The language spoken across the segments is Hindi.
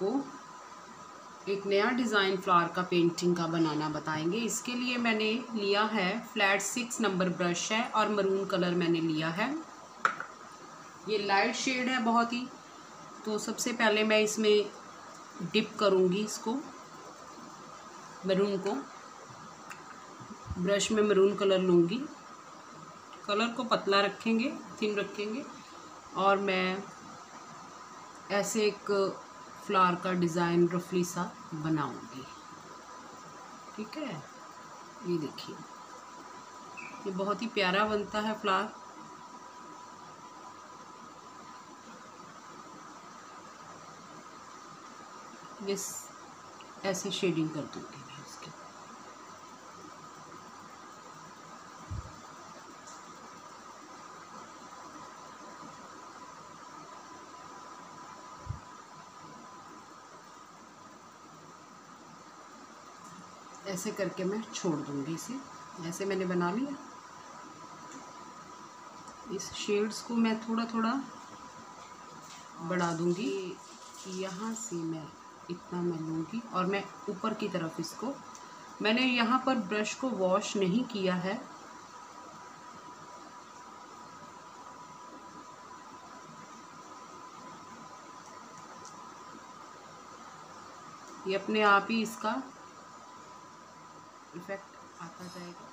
आपको एक नया डिज़ाइन फ्लावर का पेंटिंग का बनाना बताएँगे। इसके लिए मैंने लिया है फ्लैट सिक्स नंबर ब्रश है और मरून कलर मैंने लिया है। ये लाइट शेड है बहुत ही। तो सबसे पहले मैं इसमें डिप करूँगी इसको, मरून को। ब्रश में मरून कलर लूँगी। कलर को पतला रखेंगे, थिन रखेंगे। और मैं ऐसे एक फ्लावर का डिज़ाइन रफली सा बनाऊँगी। ठीक है? ये देखिए। ये बहुत ही प्यारा बनता है फ्लावर। ये ऐसी शेडिंग कर दूँगी मैं इसके ऐसे करके मैं छोड़ दूँगी इसे। ऐसे मैंने बना लिया। इस शेड्स को मैं थोड़ा थोड़ा बढ़ा दूँगी। यहाँ से मैं इतना मैं लूँगी और मैं ऊपर की तरफ़ इसको। मैंने यहाँ पर ब्रश को वॉश नहीं किया है। ये अपने आप ही इसका इफ़ेक्ट आता जाएगा।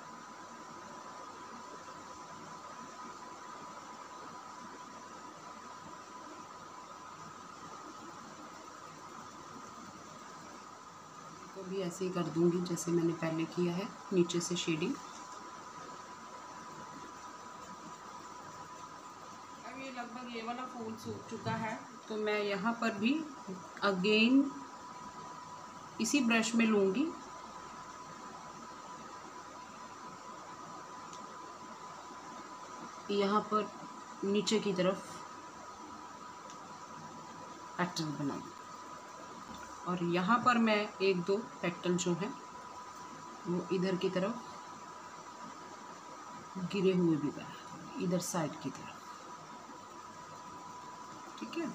को भी ऐसे ही कर दूँगी जैसे मैंने पहले किया है नीचे से शेडिंग अब ये लगभग ये वाला फूल सूख चुका है। तो मैं यहाँ पर भी अगेन इसी ब्रश में लूँगी। यहाँ पर नीचे की तरफ़ पैटर्न बना और यहाँ पर मैं एक दो पेटल जो हैं, वो इधर की तरफ़ गिरे हुए भी बना इधर साइड की तरफ़। ठीक है।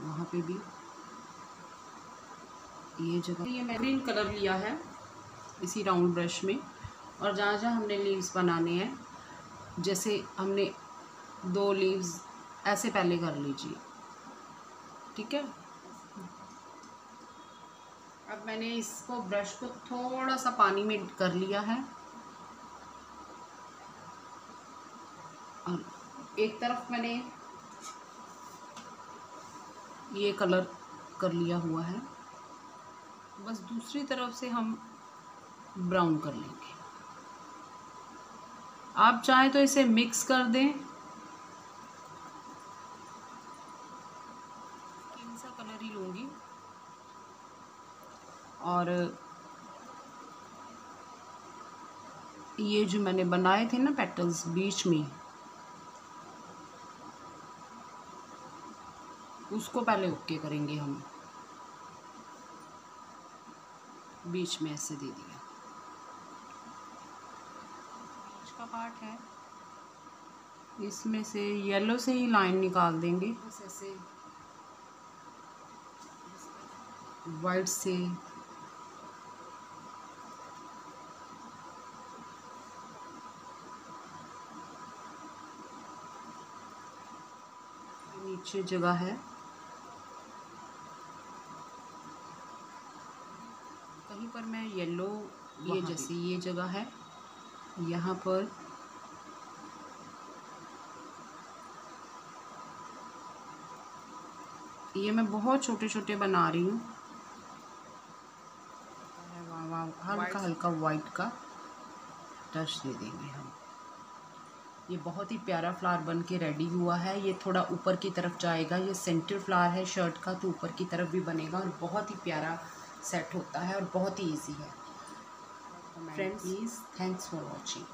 वहाँ पे भी ये जगह। ये मैं ग्रीन कलर लिया है इसी राउंड ब्रश में। और जहाँ जहाँ हमने लीव्स बनाने हैं, जैसे हमने दो लीव्स ऐसे पहले कर लीजिए। ठीक है? अब मैंने इसको ब्रश को थोड़ा सा पानी में कर लिया है। और एक तरफ़ मैंने ये कलर कर लिया हुआ है। बस दूसरी तरफ़ से हम ब्राउन कर लेंगे। आप चाहें तो इसे मिक्स कर दें। सा कलर ही लूँगी। और ये जो मैंने बनाए थे ना पेटल्स बीच में उसको पहले ओके करेंगे हम। बीच में ऐसे दे दिया। का पार्ट है। इसमें से येलो से ही लाइन निकाल देंगे। बस ऐसे। वाइट से। नीचे जगह है। कहीं पर मैं येलो ये जैसे ये जगह है यहाँ पर ये मैं बहुत छोटे छोटे बना रही हूँ। हल्का हल्का वाइट का टच दे देंगे हम। ये बहुत ही प्यारा फ्लावर बन के रेडी हुआ है। ये थोड़ा ऊपर की तरफ़ जाएगा। ये सेंटर फ्लावर है शर्ट का तो ऊपर की तरफ़ भी बनेगा और बहुत ही प्यारा सेट होता है और बहुत ही ईजी है। Friends please thanks for watching